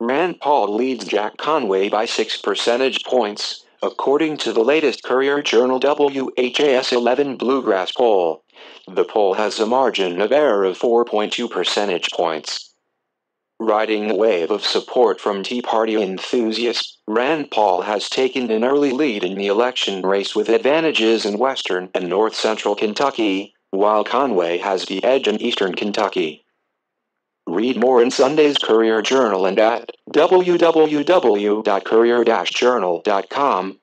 Rand Paul leads Jack Conway by 6 percentage points, according to the latest Courier Journal WHAS 11 Bluegrass poll. The poll has a margin of error of 4.2 percentage points. Riding a wave of support from Tea Party enthusiasts, Rand Paul has taken an early lead in the election race with advantages in western and north central Kentucky, while Conway has the edge in eastern Kentucky. Read more in Sunday's Courier Journal and at www.courier-journal.com